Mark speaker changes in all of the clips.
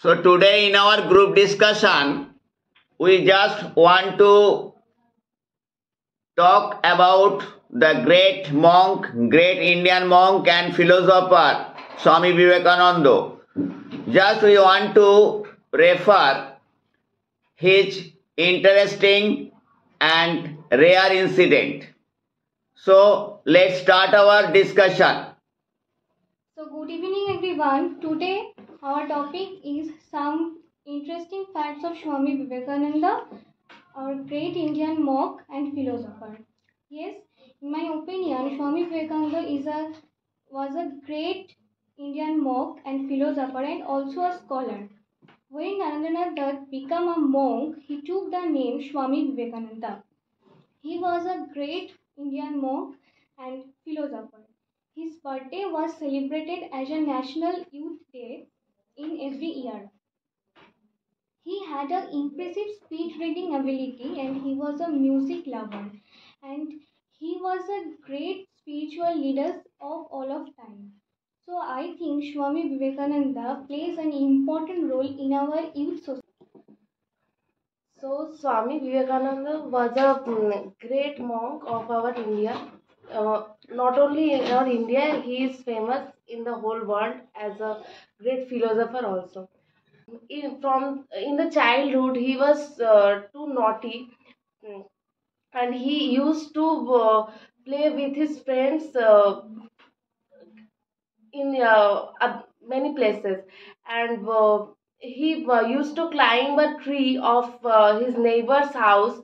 Speaker 1: So today in our group discussion, we just want to talk about the great monk, great Indian monk and philosopher Swami Vivekananda. Just we want to refer his interesting and rare incident. So let's start our discussion.
Speaker 2: So good evening everyone. Today our topic is some interesting facts of Swami Vivekananda, our great Indian monk and philosopher. Yes, in my opinion, Swami Vivekananda is a was a great Indian monk and philosopher and also a scholar. When Narendranath Dutt became a monk, he took the name Swami Vivekananda. He was a great Indian monk and philosopher. His birthday was celebrated as a National Youth Day in every year. He had an impressive speech reading ability and he was a music lover. And he was a great spiritual leader of all of time. So I think Swami Vivekananda plays an important role in our youth society.
Speaker 3: So Swami Vivekananda was a mm, great monk of our India. Uh, not only in our India, he is famous in the whole world as a great philosopher also. In, from in the childhood, he was uh, too naughty, mm, and he used to uh, play with his friends uh, in uh, many places, and uh, he uh, used to climb a tree of his neighbor's house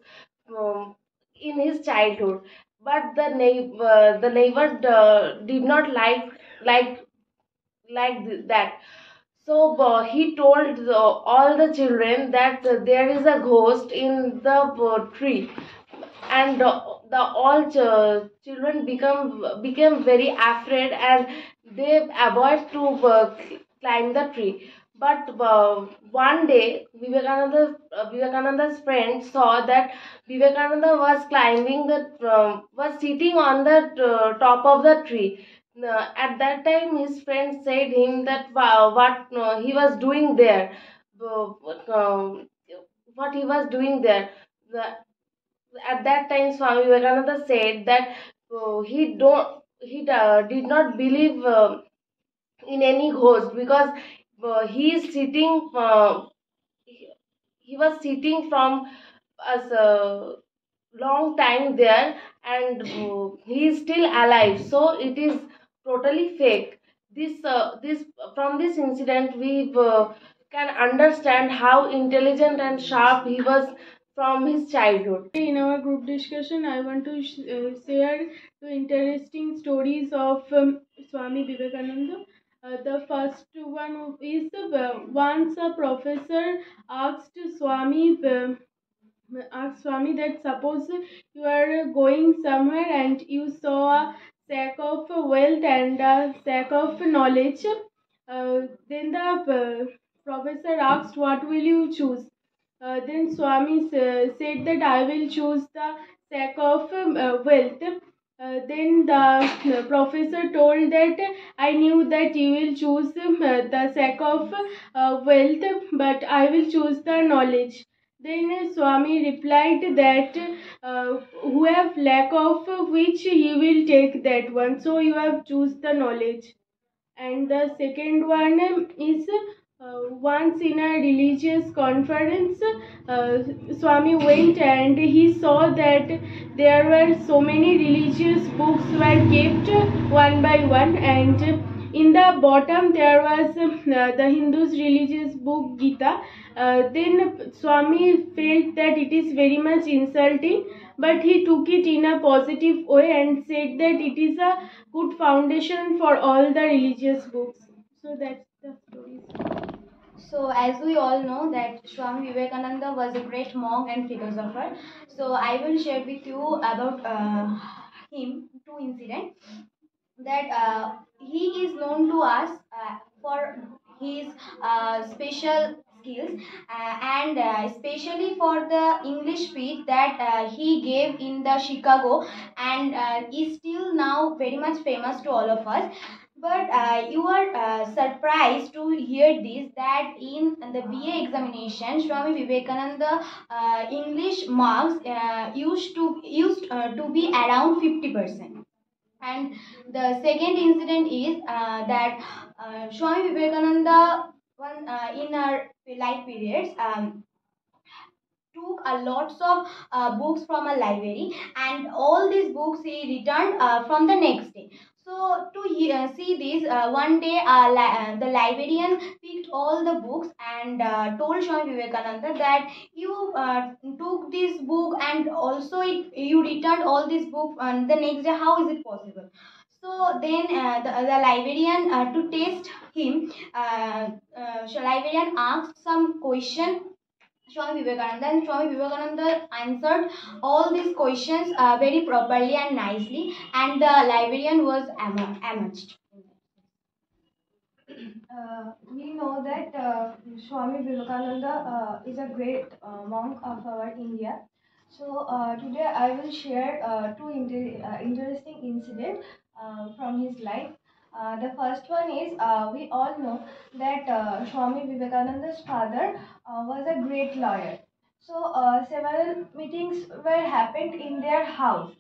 Speaker 3: um, in his childhood but the neighbor the neighbor did not like like like that. So uh, he told all the children that there is a ghost in the tree. And the all ch- children become became very afraid and they avoid to climb the tree. But uh, one day, Vivekananda, uh, Vivekananda's friend saw that Vivekananda was climbing the, uh, was sitting on the uh, top of the tree. Uh, at that time, his friend said him that what uh, he was doing there, what he was doing there. The, at that time, Swami Vivekananda said that he don't he did not believe in any ghost because uh, he is sitting uh, he, was sitting from as a long time there and uh, he is still alive so it is totally fake. This uh, this from this incident we uh, can understand how intelligent and sharp he was from his childhood.
Speaker 4: In our group discussion i want to sh- uh, share two interesting stories of um, swami vivekananda. Uh, the first one is uh, once a professor asked Swami uh, asked Swami that suppose you are going somewhere and you saw a sack of wealth and a sack of knowledge. Uh, then the uh, professor asked, What will you choose? Uh, then Swami said that I will choose the sack of wealth. Uh, then the professor told that I knew that you will choose uh, the sack of uh, wealth, but I will choose the knowledge. Then Swami replied that uh, who have lack of which he will take that one. So you have choose the knowledge. And the second one is uh, once in a religious conference, uh, Swami went and he saw that there were so many religious books were kept one by one and in the bottom there was uh, the Hindus religious book Gita. Uh, then Swami felt that it is very much insulting but he took it in a positive way and said that it is a good foundation for all the religious books. So that's the story.
Speaker 2: So as we all know that Swami Vivekananda was a great monk and philosopher. So I will share with you about uh, him two incidents. That uh, he is known to us uh, for his uh, special skills uh, and uh, especially for the English speech that he gave in the Chicago and is still now very much famous to all of us
Speaker 5: But uh, you are uh, surprised to hear this that in the BA examination, Swami Vivekananda uh, English marks uh, used to used uh, to be around fifty percent. And the second incident is uh, that uh, Swami Vivekananda, one uh, in our life periods, um, took a lots of uh, books from a library, and all these books he returned uh, from the next day. So to uh, see this, uh, one day uh, li- uh, the librarian picked all the books and uh, told Swami Vivekananda that you uh, took this book and also it, you returned all this book and the next day. How is it possible? So then the, the librarian to test him, uh, librarian asked some question Swami Vivekananda and Swami Vivekananda answered all these questions uh, very properly and nicely and the librarian was ama- amazed.
Speaker 6: Uh, we know that uh, Swami Vivekananda uh, is a great uh, monk of our India. So uh, today I will share two inter- interesting incidents from his life. Uh, the first one is uh, we all know that uh, Swami Vivekananda's father uh, was a great lawyer. So uh, several meetings were happened in their house.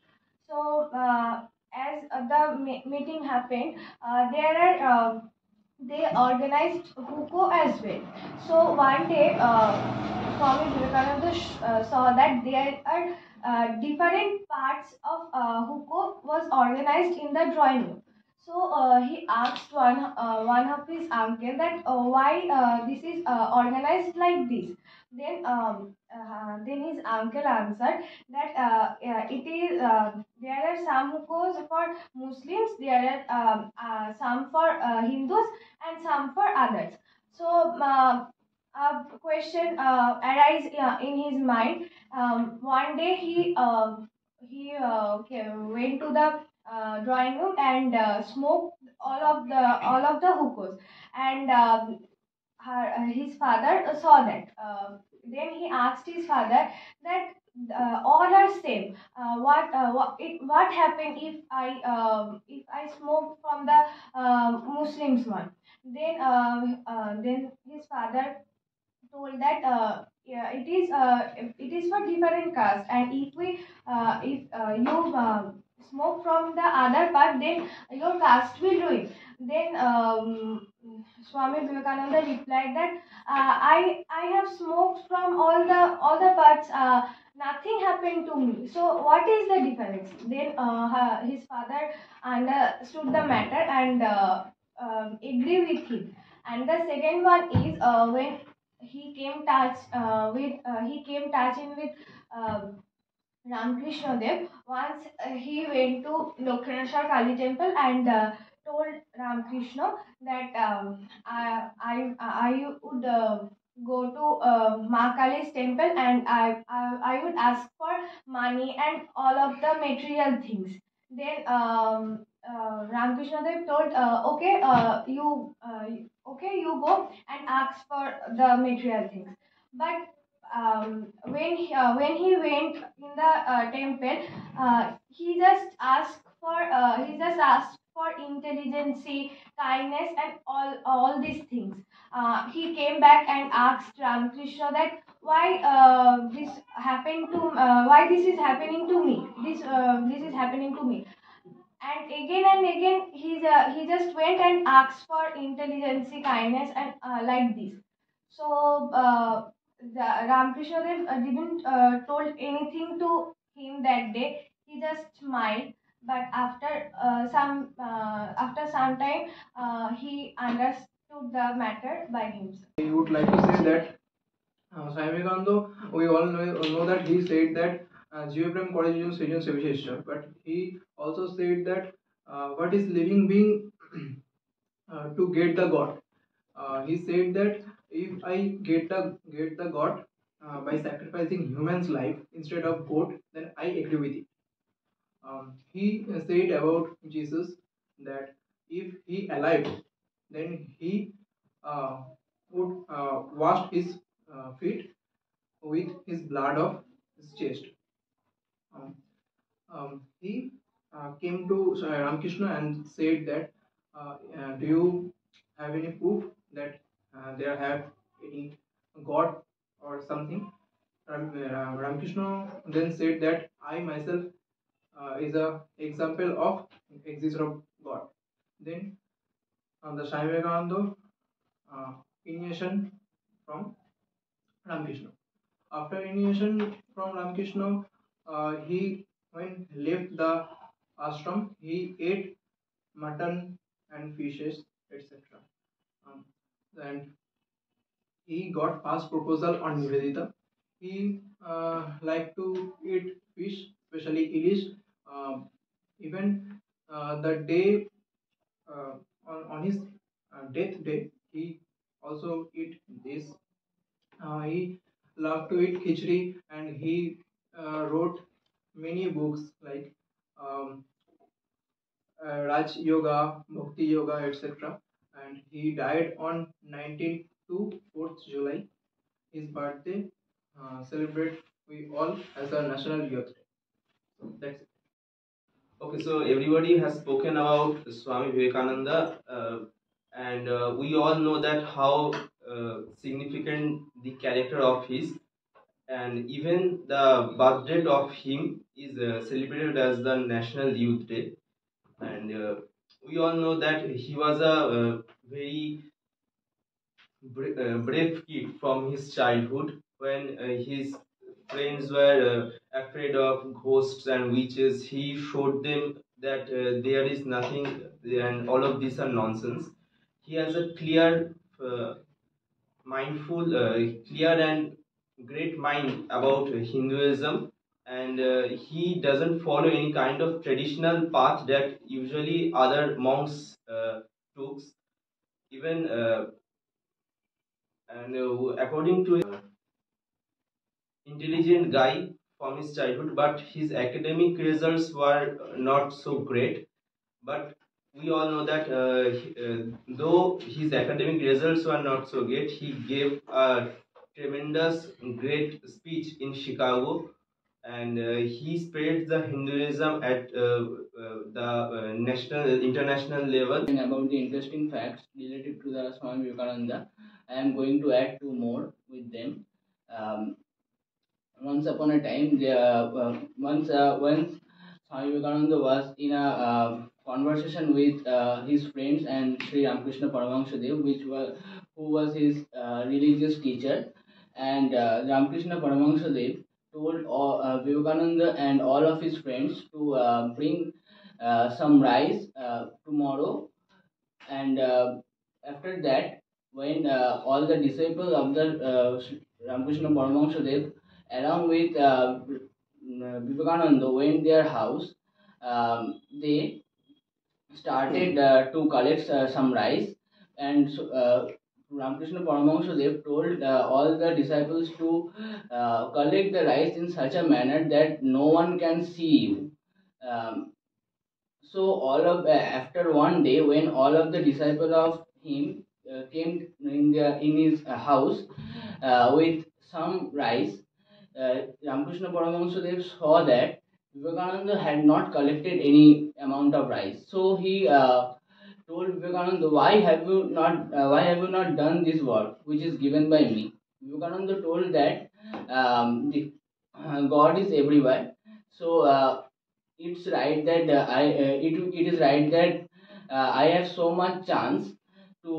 Speaker 6: So uh, as the meeting happened, there are they organized hookah as well. So one day, Swami Vivekananda saw that there are different parts of hookah was organized in the drawing room. So uh, he asked one uh, one of his uncle that uh, why uh, this is uh, organized like this. Then um, uh, then his uncle answered that it is there are some hookahs for Muslims, there are um, some for Hindus, and some for others. So a question uh, arise in his mind. Um, one day he he okay, went to the uh, drawing room and uh, smoked all of the all of the hookahs, and um, her, uh, his father uh, saw that. Uh, then he asked his father that uh, all are same. Uh, what uh, what it, what happened if I um, if I smoke from the uh, Muslims one? Then uh, uh, then his father told that uh, yeah, it is uh, it is for different caste and if we uh, if uh, you uh, smoke from the other part then your caste will ruin then um, swami vivekananda replied that uh, i i have smoked from all the all the parts uh, nothing happened to me. So what is the difference? Then uh, his father understood the matter and uh, um, agree with him. And the second one is uh, when he came touch uh, with uh, he came touching with um, Ramakrishna Dev. Once uh, he went to Lokranashar Kali temple and uh, told Ramakrishna that um, I, I, I would uh, go to uh, Kali's temple and I, I, I would ask for money and all of the material things. Then um, uh, Ramakrishna Dev told, uh, okay, uh, you, uh, okay, you go and ask for the material things. But um, when he, uh, when he went in the uh, temple, uh, he just asked for uh, he just asked for intelligence, kindness, and all all these things. Uh, he came back and asked Ramakrishna that why uh, this happened to uh, why this is happening to me. This uh, this is happening to me. And again and again, he's uh, he just went and asked for intelligence, kindness, and uh, like this. So uh, Ramkrishna Dev uh, didn't uh, told anything to him that day. He just smiled. But after uh, some uh, after some time, uh, he understood the matter by himself.
Speaker 7: I would like to say that uh, Swami we all know, know that he said that Jivaprem College is Sejan special. but he also said that uh, what is living being uh, to get the God. Uh, he said that if I get the get the God uh, by sacrificing human's life instead of goat, then I agree with it. Um, he said about Jesus that if he alive, then he uh, would uh, wash his uh, feet with his blood of his chest. Um, um, he uh, came to uh, Ramakrishna and said that do you have any proof that there have any god or something Ram, uh, Ramakrishna then said that I myself uh, is a example of existence of God. Then uh, the Swami Vivekananda uh, initiation from Ramakrishna. After initiation from Ramakrishna, uh, he when left the ashram, he ate mutton and fishes, etc. Um, and he got fast proposal on Nivedita. He uh, like to eat fish, especially ilish. Um, even uh, the day uh, on, on his uh, death day, he also eat this. Uh, he loved to eat khichdi and he uh, wrote many books like um, uh, Raj Yoga, Bhakti Yoga, etc. And he died on 19 to 4th July. His birthday uh, celebrate we all as a national youth day. So that's it.
Speaker 8: Okay, so everybody has spoken about Swami Vivekananda, uh, and uh, we all know that how uh, significant the character of his, and even the birth date of him is uh, celebrated as the National Youth Day, and uh, we all know that he was a uh, very uh, brave kid from his childhood when uh, his friends were afraid of ghosts and witches. He showed them that there is nothing and all of these are nonsense. He has a clear mindful clear and great mind about hinduism and uh, he doesn't follow any kind of traditional path that usually other monks uh, took even uh, and uh, according to intelligent guy from his childhood, but his academic results were not so great. But we all know that uh, uh, though his academic results were not so great, he gave a tremendous, great speech in Chicago, and uh, he spread the Hinduism at uh, uh, the national, international level.
Speaker 9: and about the interesting facts related to the Swami Vivekananda. I am going to add two more with them. Um, once upon a time, uh, once once Swami Vivekananda was in a conversation with uh, his friends and Sri Ramakrishna Paramahansadev, which was who was his uh, religious teacher, and uh, Ramakrishna Paramahansadev told all, uh, Vivekananda and all of his friends to uh, bring uh, some rice uh, tomorrow. And uh, after that when uh, all the disciples of the uh, Ramakrishna Paramahansadev along with uh, Vivekananda went their house um, they started uh, to collect uh, some rice. And uh, Ramakrishna Paramahansadev told uh, all the disciples to uh, collect the rice in such a manner that no one can see. You um, so all of uh, after one day when all of the disciples of him uh, came in their in his house uh, with some rice uh, ramakrishna paramahansadev saw that vivekananda had not collected any amount of rice. So he uh, told vivekananda why have you not uh, why have you not done this work which is given by me? Vivekananda told that um, the, uh, god is everywhere. So uh, it's right that uh, I uh, it it is right that uh, I have so much chance to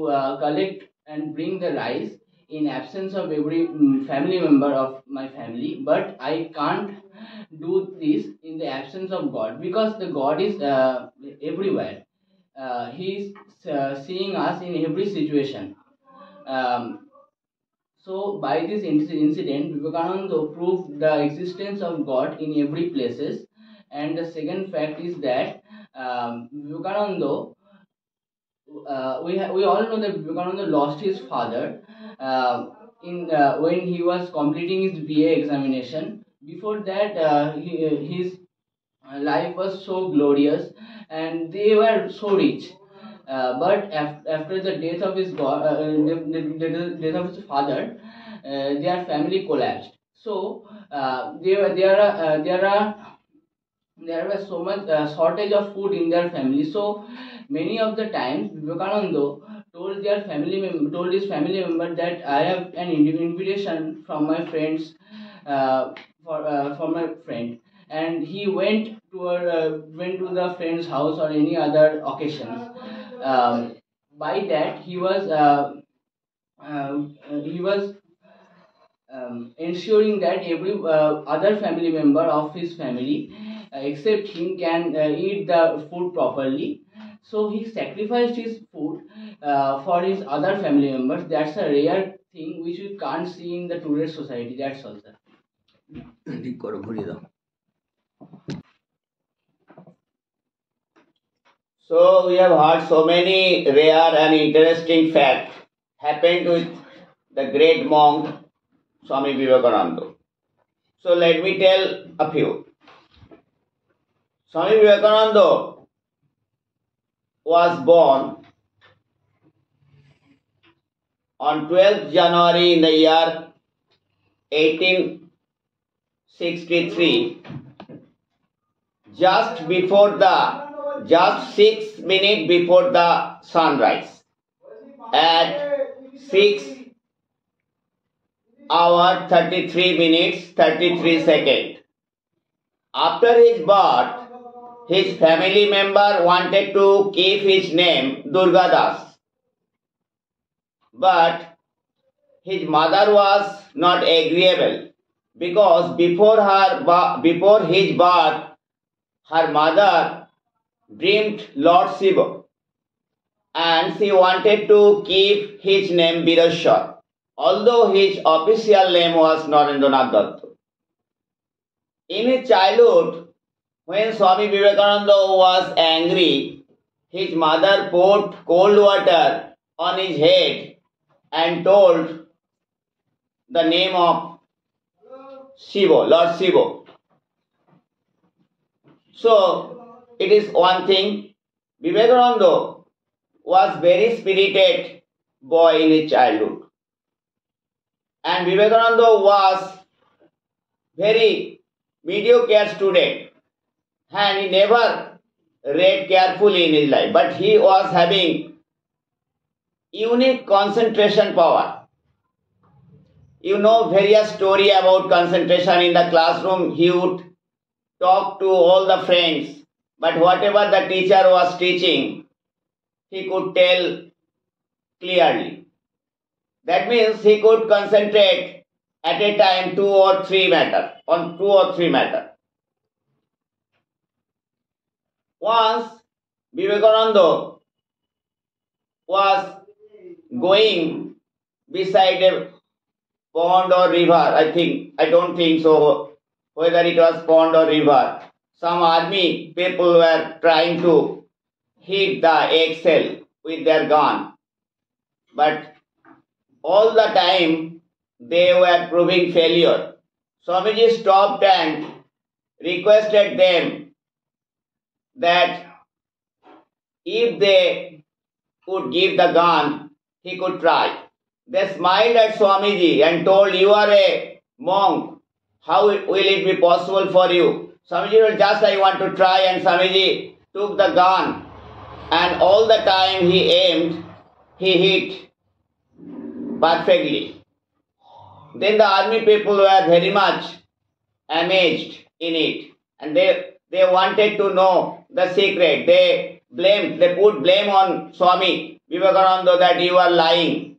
Speaker 9: collect and bring the rice in absence of every mm, family member of my family, but I can't do this in the absence of God because the God is everywhere. Uh, he is uh, seeing us in every situation. Um, so by this inc- incident, Vivekananda proved the existence of God in every places. And the second fact is that um, Vivekananda, uh, we we all know that Vivekananda lost his father uh, in uh, when he was completing his BA examination. Before that, uh, he, his life was so glorious, and they were so rich. Uh, but af- after the death of his go- uh, the death of his father, uh, their family collapsed. So uh, there there are uh, there are there was so much uh, shortage of food in their family. So many of the times Vivekananda told their family mem- told his family member that I have an invitation from my friends uh, for uh, for my friend, and he went to uh, went to the friend's house or any other occasions. Um, by that he was uh, um, uh, he was um, ensuring that every uh, other family member of his family uh, except him can uh, eat the food properly. So he sacrificed his food for his other family members. That's a rare thing which we can't see in the tourist society. That's all sir
Speaker 1: So we have heard so many rare and interesting facts happened with the great monk Swami Vivekananda. So let me tell a few. Swami Vivekananda was born on 12th January in the year 1863 just before the just six minutes before the sunrise. At six hour 33 minutes 33 seconds after his birth his family member wanted to keep his name durgadas. But his mother was not agreeable because before her before his birth her mother dreamed Lord Shiva and she wanted to keep his name Birashwar although his official name was Narendranath Datta. In his childhood, when Swami Vivekananda was angry, his mother poured cold water on his head and told the name of Shiva, Lord Shiva. So, it is one thing. Vivekananda was very spirited boy in his childhood. And Vivekananda was very mediocre student and he never read carefully in his life. But he was having unique concentration power. You know various story about concentration in the classroom. He would talk to all the friends, but whatever the teacher was teaching, he could tell clearly. That means he could concentrate at a time two or three matter on two or three matter. Once Vivekananda was going beside a pond or river, I think, I don't think so, whether it was pond or river. Some army people were trying to hit the egg cell with their gun. But all the time they were proving failure. Swamiji stopped and requested them that if they could give the gun, he could try. They smiled at Swamiji and told, You are a monk. How will it be possible for you? Swamiji told, Just I want to try. And Swamiji took the gun. And all the time he aimed, he hit perfectly. Then the army people were very much amazed in it. And they, they wanted to know the secret. They blamed, they put blame on Swami Vivekananda that you are lying.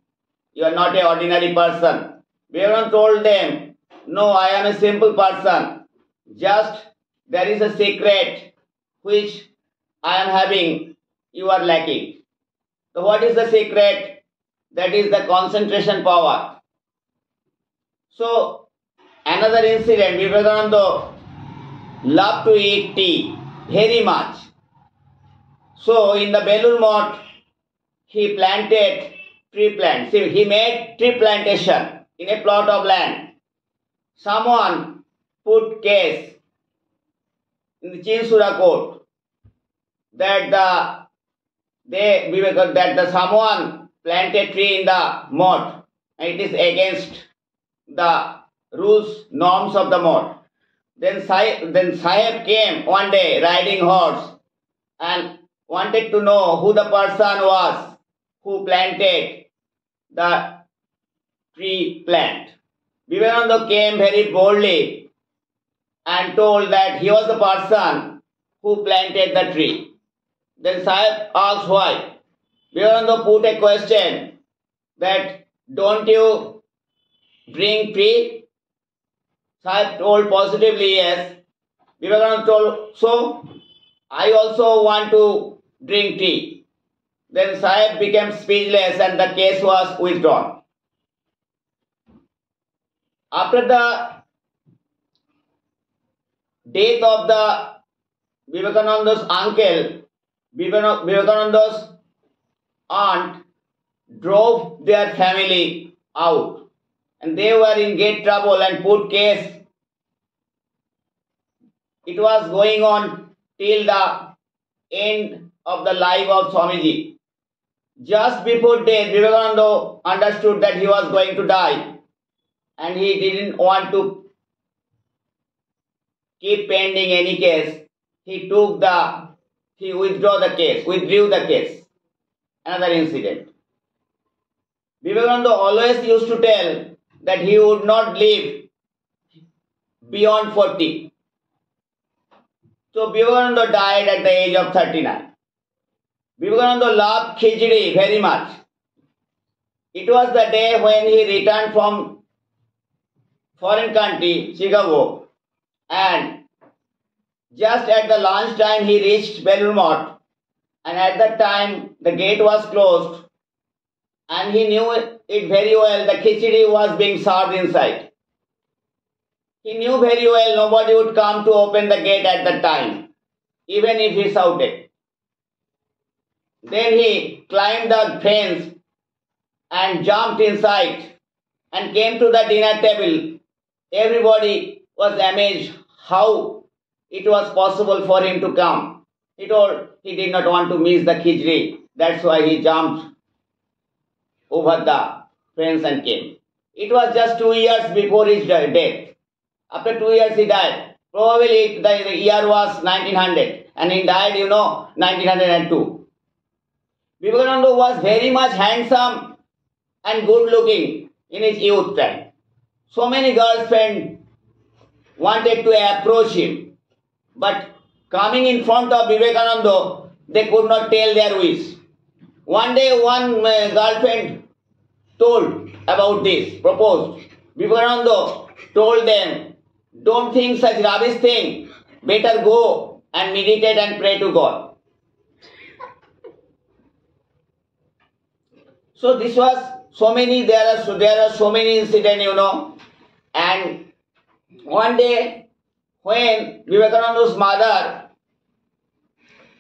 Speaker 1: You are not an ordinary person. Vivekananda told them, No, I am a simple person. Just there is a secret which I am having, you are lacking. So, what is the secret? That is the concentration power. So, another incident, Vivekananda loved to eat tea very much. So, in the Belur Math, he planted tree plants. See, he made tree plantation in a plot of land. Someone put case in the Chinsura court that the they Vivek- that the someone planted tree in the math and it is against the rules norms of the math. Then Sahib, then Sahib came one day riding horse and wanted to know who the person was who planted the tree plant. Vivekananda came very boldly and told that he was the person who planted the tree. Then Sahib asked why. Vivekananda put a question that don't you drink tea? Sahib told positively yes. Vivekananda told so. I also want to drink tea. Then Sahib became speechless and the case was withdrawn. After the death of the Vivekananda's uncle, Vivekananda's aunt drove their family out and they were in great trouble and put case. It was going on till the end of the life of Swamiji. Just before death, Vivekananda understood that he was going to die and he didn't want to keep pending any case. He took the, he withdrew the case, withdrew the case. Another incident. Vivekananda always used to tell that he would not live beyond 40. So Vivekananda died at the age of 39. Vivekananda loved khichdi very much. It was the day when he returned from foreign country, Chicago, and just at the lunch time he reached Belur Math, and at that time the gate was closed, and he knew it very well. The khichdi was being served inside. He knew very well nobody would come to open the gate at that time, even if he shouted. Then he climbed the fence and jumped inside and came to the dinner table. Everybody was amazed how it was possible for him to come. He told he did not want to miss the khichdi. That's why he jumped over the fence and came. It was just two years before his death. After two years he died. Probably the year was 1900 and he died, you know, 1902. Vivekananda was very much handsome and good looking in his youth time. So many girlfriends wanted to approach him, but coming in front of Vivekananda, they could not tell their wish. One day, one uh, girlfriend told about this, proposed. Vivekananda told them, Don't think such rubbish thing. Better go and meditate and pray to God. So this was so many, there are so, there are so many incidents, you know. And one day, when Vivekananda's mother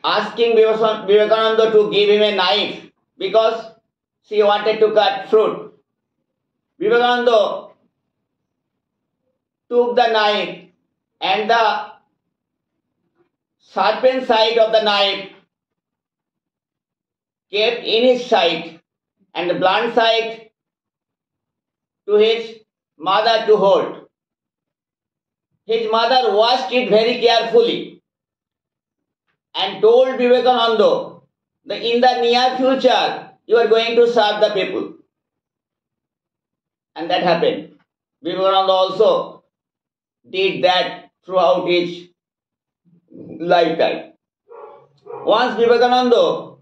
Speaker 1: asking Vivekananda to give him a knife because she wanted to cut fruit, Vivekananda took the knife and the serpent side of the knife kept in his side and the blunt side to his mother to hold. His mother watched it very carefully and told Vivekananda that in the near future you are going to serve the people. And that happened. Vivekananda also did that throughout his lifetime. Once Vivekananda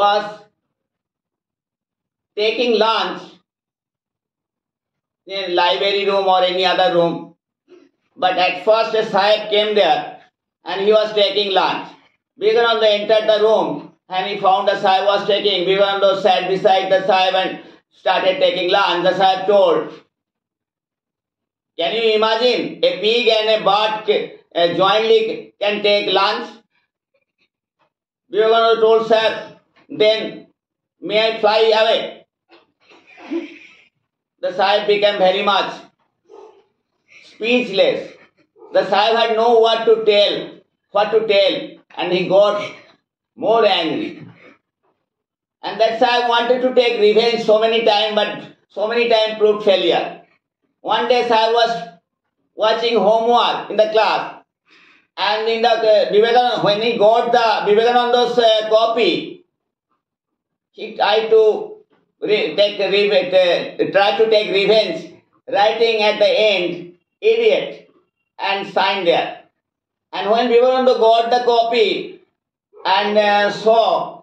Speaker 1: was taking lunch in library room or any other room. But at first a Sahib came there and he was taking lunch. Vivekananda entered the room and he found the Sahib was taking. Vivekananda sat beside the Sahib and started taking lunch. The Sahib told, Can you imagine a pig and a uh, jointly can take lunch? Vivekananda told Sahib, then may I fly away? The Sahib became very much speechless. The Sahib had no what to tell, what to tell, and he got more angry. And that Sahib wanted to take revenge so many times, but so many times proved failure. One day Sahib was watching homework in the class, and in the uh, when he got the Vivekananda's uh, copy, he tried to re- take revenge, uh, try to take revenge, writing at the end, idiot, and signed there. And when Vivekananda got the copy and uh, saw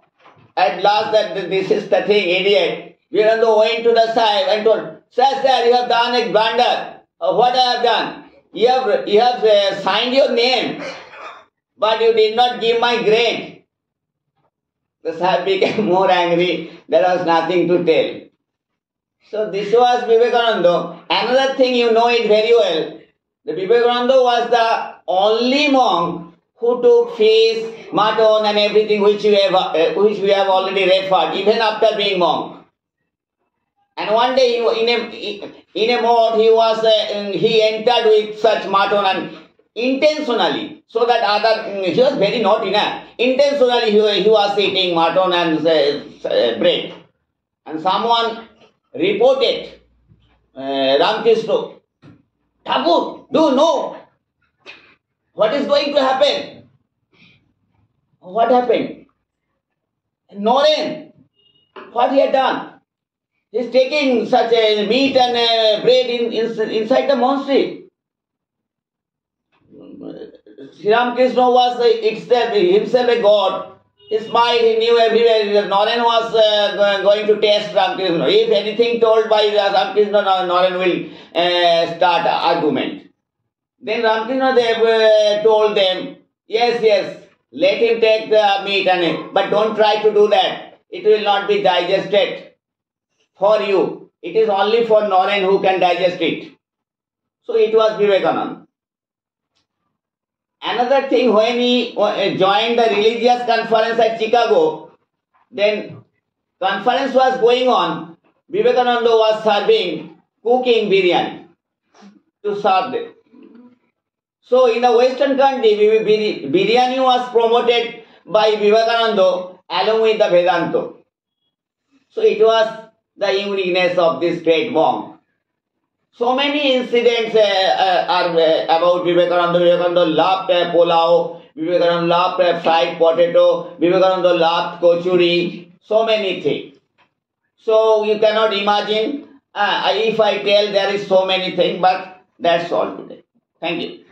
Speaker 1: at last that this is the thing, idiot, Vivekananda went to the Sahib and told, Sir, sir, you have done a blunder. Uh, what I have done? You have, you have uh, signed your name, but you did not give my grade. The Sahib became more angry. There was nothing to tell. So this was Vivekananda. Another thing you know it very well. The Vivekananda was the only monk who took fish, mutton and everything which we have, uh, which we have already referred, even after being monk. And one day, he, in a in a mode, he was uh, he entered with such mutton and intentionally, so that other he was very naughty. Na? Intentionally, he, he was eating mutton and uh, uh, bread, and someone reported uh, Ramkrishna, Thakur, do you know what is going to happen? What happened? Noren, what he had done? He's taking such a meat and uh, bread in, in, inside the monastery. Sri Ramakrishna was uh, itself, himself a god. His mind, he knew everywhere. Noren was uh, going to test Ramakrishna. If anything told by Ramakrishna, Noren will uh, start argument. Then Ramakrishna Dev uh, told them, yes, yes, let him take the meat and it, but don't try to do that. It will not be digested for you. It is only for Noren who can digest it. So it was Vivekananda. Another thing, when he uh, joined the religious conference at Chicago, then conference was going on. Vivekananda was serving, cooking biryani to serve them. So in the Western country, biryani was promoted by Vivekananda along with the Vedanta. So it was the uniqueness of this great monk. So many incidents uh, uh, are uh, about Vivekananda. Vivekananda loved pulao, Vivekananda loved fried potato, Vivekananda loved kochuri, so many things. So you cannot imagine, uh, if I tell there is so many things, but that's all today. Thank you.